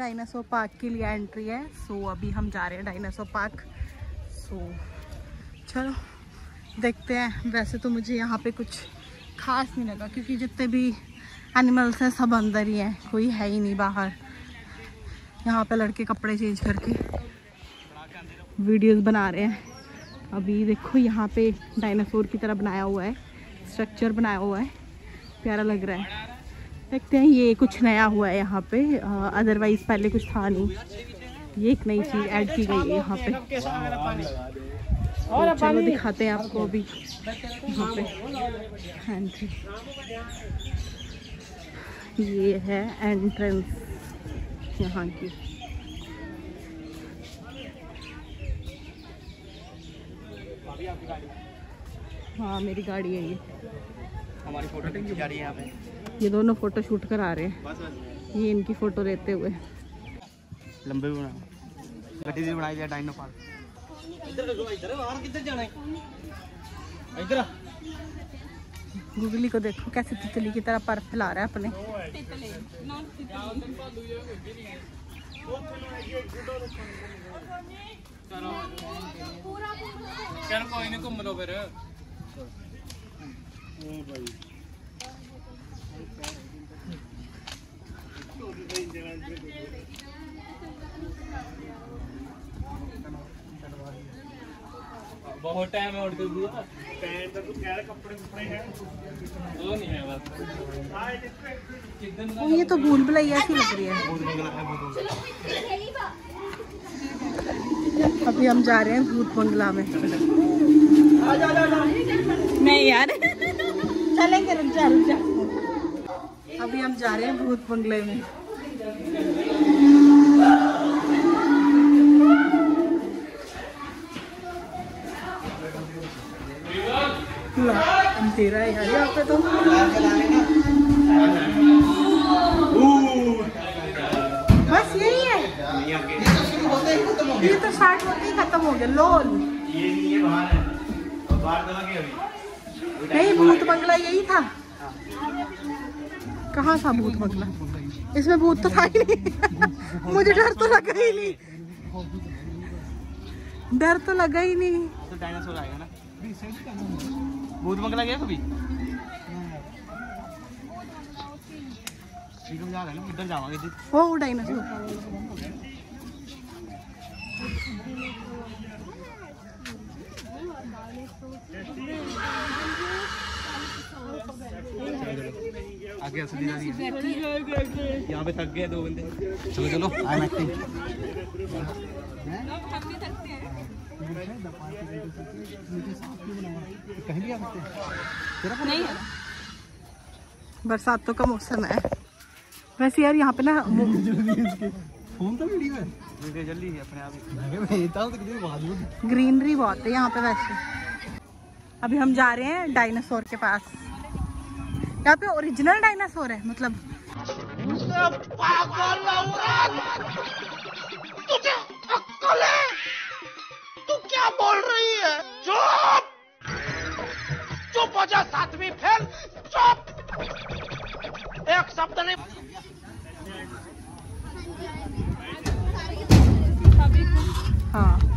Dinosaur park के लिए entry है। सो अभी हम जा रहे हैं डायनासोर पार्क। सो चलो, देखते हैं। वैसे तो मुझे यहाँ पे कुछ खास नहीं लगा, क्योंकि जितने भी एनिमल्स हैं, सब अंदर ही हैं। कोई है ही नहीं बाहर। यहाँ पे लड़के कपड़े चेंज करके वीडियोस बना रहे हैं। अभी देखो, यहाँ पे डायनासोर की तरह बनाया हुआ है। स्ट्रक्चर बनाया हुआ है। प्यारा लग रहा है। देखते हैं, ये कुछ नया हुआ है यहाँ पे। अदरवाइज़ पहले कुछ था नहीं। ये एक नई चीज़ ऐड की गई है यहाँ पे। तो चलो दिखाते हैं आपको अभी। यहाँ पे। हाँ जी। ये है एंट्रेंस यहाँ की। हाँ मेरी गाड़ी है ये। हमारी फ़ोटो जा रही है यहाँ पे। ये दोनों फ़ोटो शूट करा रहे हैं। बस बस ये इनकी फ़ोटो लेते हुए। लंबे भी बना गड्डी बनाई जाए डाइनो पार्क। इधर इधर किधर जाना है? इधर गुगली को देखो कैसे तितली की तरह पर फैला रहा है अपने। चल। कोई नहीं घूम लो फिर। बहुत टाइम है उड़ दिया पैंट तो कह रहे कपड़े कपड़े हैं। वो नहीं है बस। कितने ओ, ये तो भूल भुलैया सी लग रही है। बहुत मंगला है बहुत अभी हम जा रहे हैं भूत बंगला में। नहीं यार। चलेंगे रुक जा रुक जा। अभी हम जा रहे हैं भूत बंगले में। अंधेरा है यार यहाँ पे तो। बस यही है। ये तो स्टार्ट होते ही खत्म हो गया लोल। ये नहीं है बाहर है। और बाहर तो लगे अभी। नहीं भूत बंगला यही था। कहाँ था भूत बंगला? इसमें भूत तो था ही नहीं। मुझे डर तो लगा ही नहीं। डर तो लगा ही नहीं। तो डायनासोर आएगा ना। भूत बंगला गया कभी? ठीक है जा रहे हैं ना किधर जावांगे जी वो डायनासोर आगे असली जा रही है यहाँ पे थक गए दो बंदे चलो चलो आई एम एक्टिंग कहीं भी आ सकते हैं। बरसातों का मौसम है। वैसे यार यहाँ पे ना फ़ोन तो वीडियो है। वीडियो जल्दी है अपने आप ही। मैं भेजता हूँ तो ग्रीनरी बहुत है यहाँ पे वैसे। अभी हम जा रहे हैं डायनासोर के पास। यहाँ पे ओरिजिनल डायनासोर है मतलब। तू क्या बोल रही है? चुप! चुप हो जा सातवीं फेल। चुप! एक शब्द नहीं। हाँ।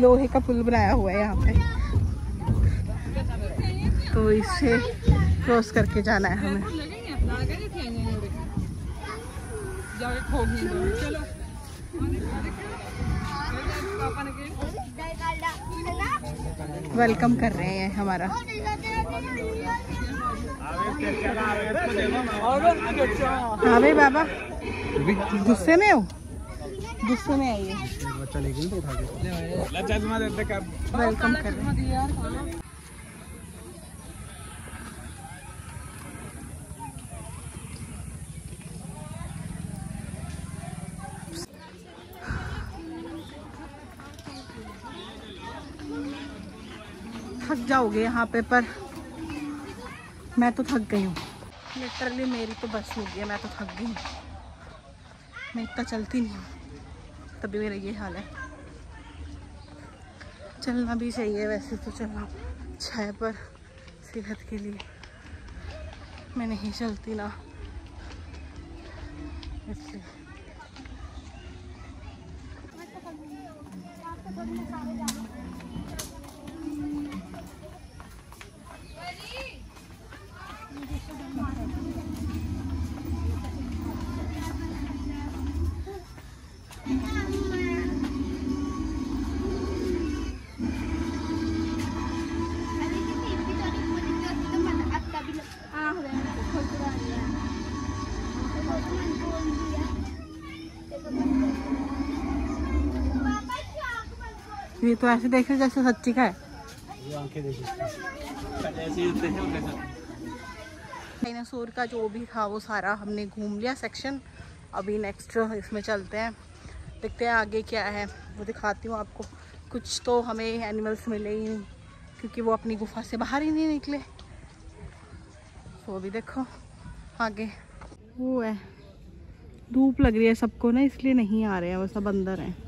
लोहे का पुल बनाया हुआ है यहाँ पे। तो इससे क्रॉस करके जाना है हमें। वेलकम कर रहे हैं हमारा। हाँ भाई बाबा, गुस्से में हो? गुस्से में आइए। बच्चा लेके तो उठा के वेलकम कर थक जाओगे यहाँ पे, पर मैं तो थक गई हूँ। लिटरली मेरी तो बस हो गई है, मैं तो थक गई हूँ। मैं इतना चलती नहीं हूँ। तभी मेरा ये हाल है। चलना भी चाहिए वैसे तो चलना। अच्छा है पर सेहत के लिए। मैं नहीं चलती ना। इसलिए। ये तो ऐसे देख रहे जैसे सच्ची का है। डायनासोर का जो भी था, वो सारा हमने घूम लिया सेक्शन अभी नेक्स्ट इसमें चलते हैं। देखते हैं आगे क्या है। वो दिखाती हूँ आपको। कुछ तो हमें एनिमल्स मिले ही नहीं, क्योंकि वो अपनी गुफा से बाहर ही नहीं निकले। वो भी देखो, आगे। वो है। धूप लग रही है सबको ना, इसलिए नहीं आ रहे हैं, वो सब अंदर हैं।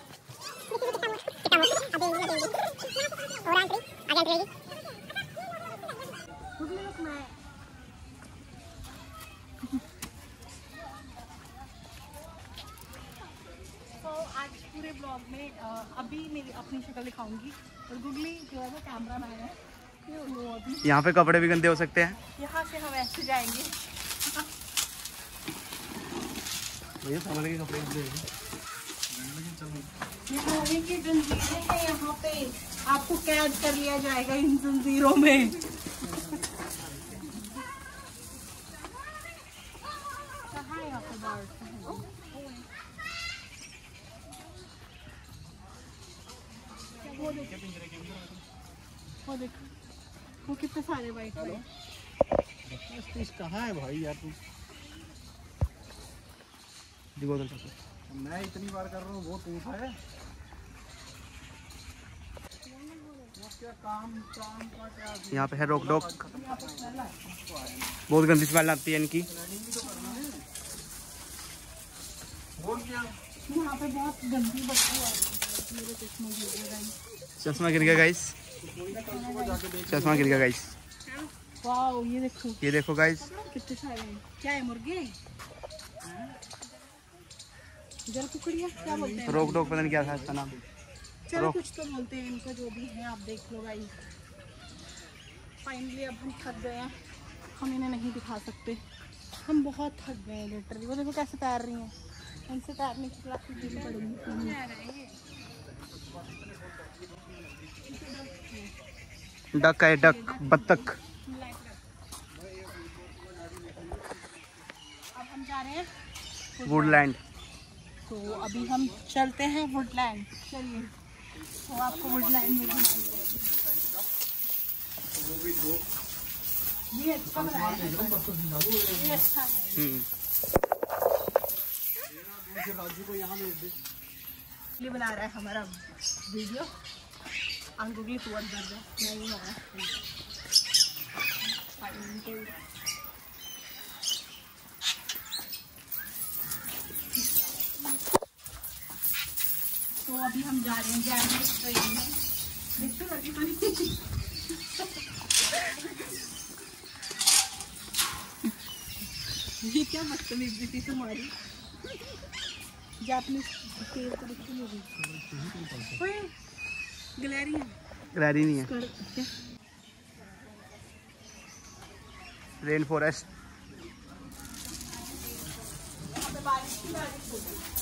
पूरे ब्लॉग में अभी मेरी अपनी शक्ल दिखाऊँगी और गुगली जो है वो कैमरा मैन है यहाँ पे कपड़े भी गंदे हो सकते हैं। यहाँ से हम ऐसे जाएँगे। भैया समझ के कपड़े गंदे हैं आपको कैद कर लिया जाएगा इन जंजीरों में है वो देखो वो कितने सारे बाइक कहाँ है भाई यार तू दिखो उधर मैं इतनी बार कर रहा हूँ वो तू है। यहाँ पे है रोक डोक बहुत गंदी स्मेल आती है इनकी। है। चश्मे गिर गए गाइस चश्मा गिर गया गाइस चश्मा गिर गया गाइस ये देखो। ये देखो गाइस कितने सारे क्या है मुर्गे? जल कुकड़िया क्या बोलते हैं? रोक डोक पता नहीं क्या था इसका नाम। चलो कुछ तो बोलते हैं इनका जो भी है आप देख लो भाई। फाइनली अब हम थक गए हैं। हम इन्हें नहीं दिखा सकते। हम बहुत थक गए हैं लिटरली वो देखो कैसे तैर रही हैं। उनसे तैरने की क्लासेस देनी पड़ेगी। डक है डक बत्तख। अब हम जा रहे हैं। वुडलैंड तो अभी हम चलते हैं वुडलैंड चलिए तो आपको वुडलैंड में घुमाएँगे। ये अच्छा है। ये अच्छा है। हम्म। ये बना रहा है हमारा वीडियो अंगुली तू अंदर जा नहीं हमारा तो अभी हम जा रहे हैं जा रहे हैं ट्रेन में देखो लगी तो नहीं। ये क्या बदतमीजी थी तुम्हारी? जापनीज तेल तो दिखती नहीं ओए गलेरी है। ग्लैरी नहीं है। रेन फॉरेस्ट बारिश की बारिश हो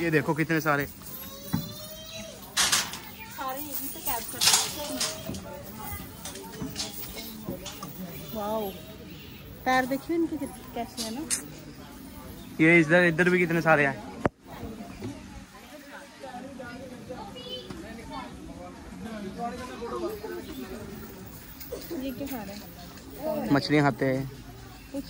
ये देखो कितने सारे। वाओ। पैर देखिए इनके कैसे है ना। ये इधर इधर भी कितने सारे हैं। ये क्या खा रहे हैं? मछलियाँ खाते हैं कुछ